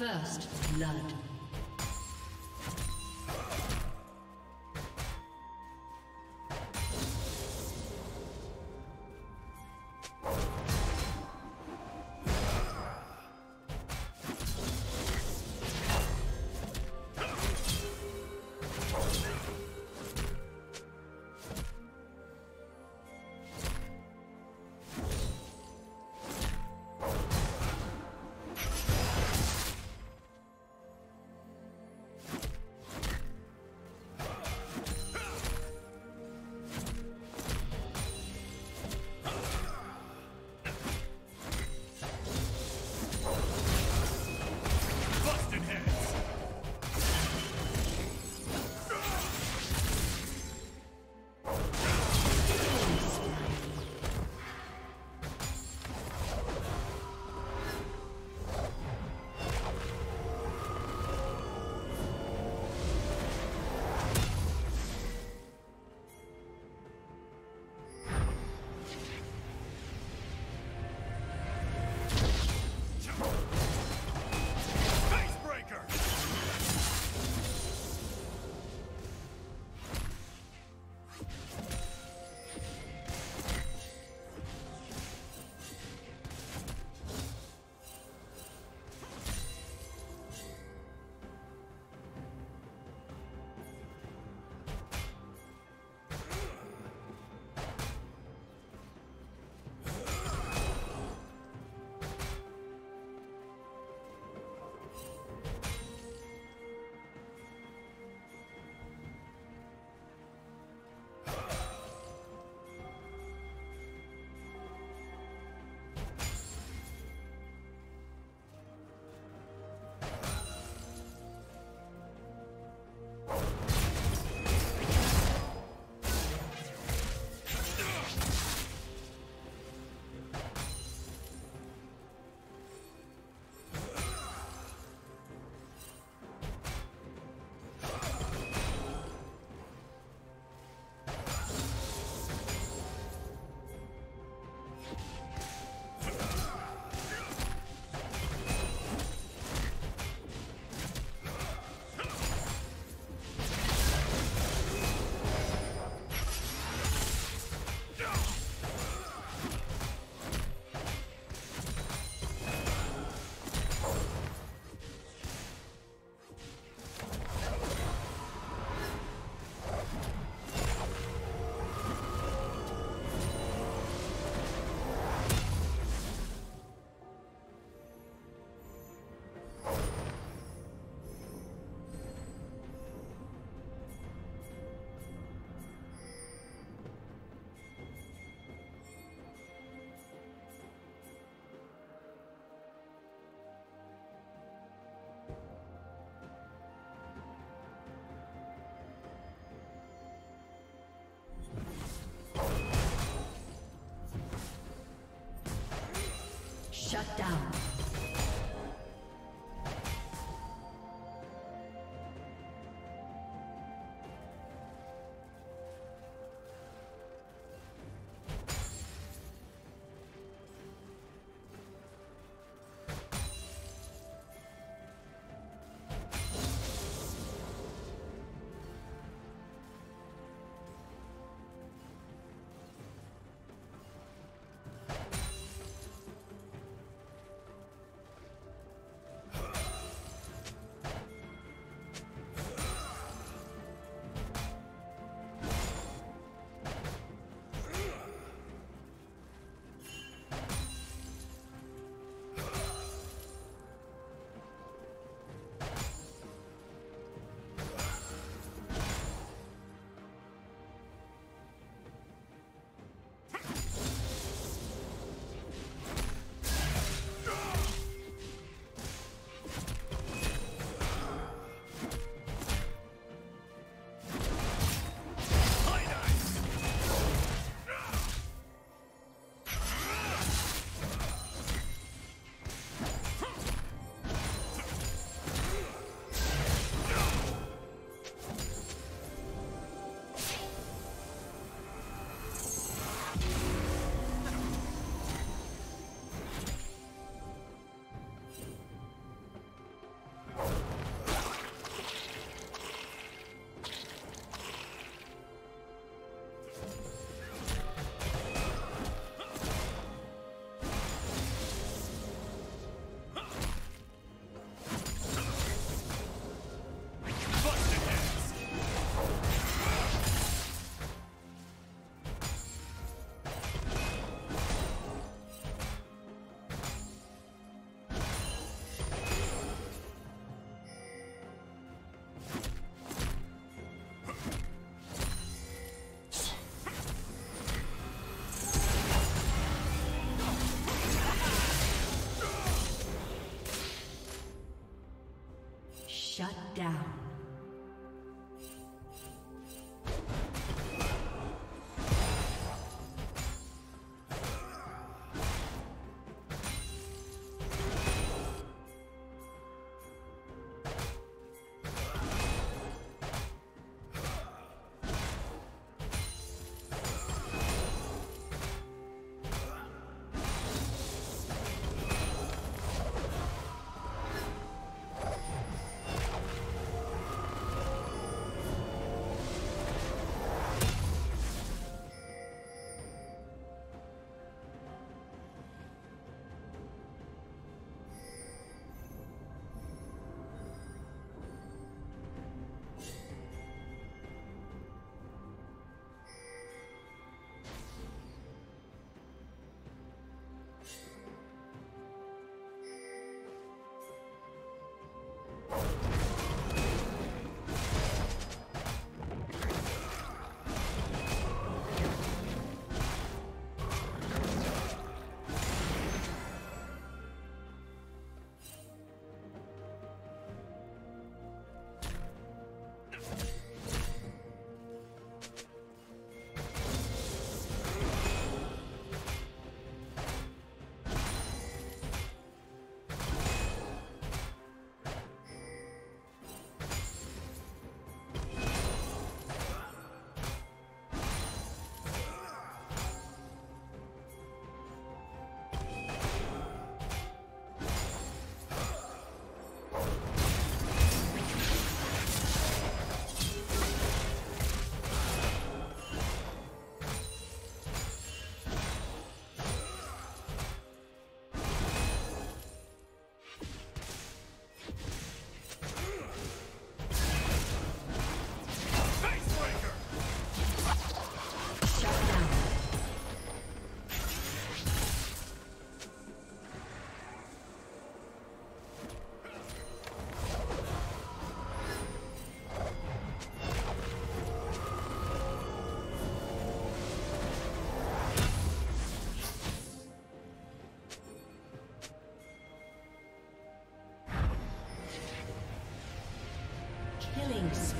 First blood. Down. Killing spree.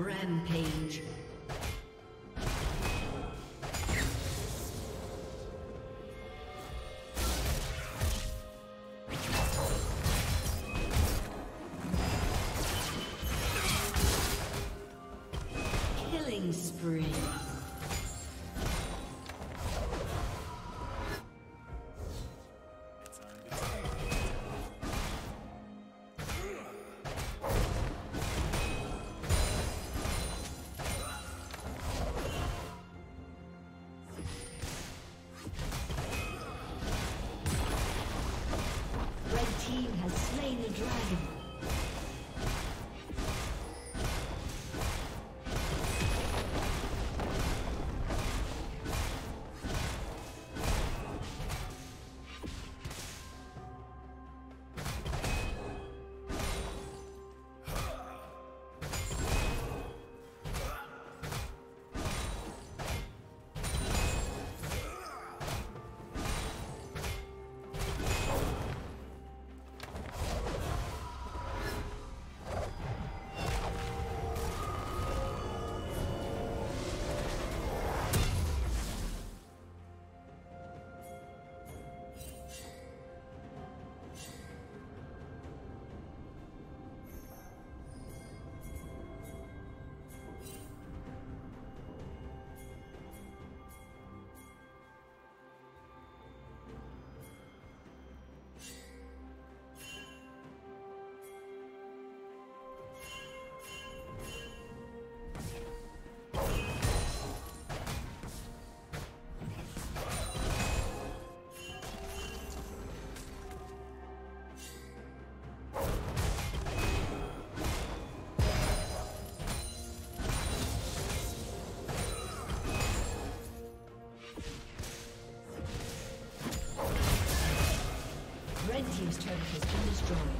Rampage. dragon. destroyed.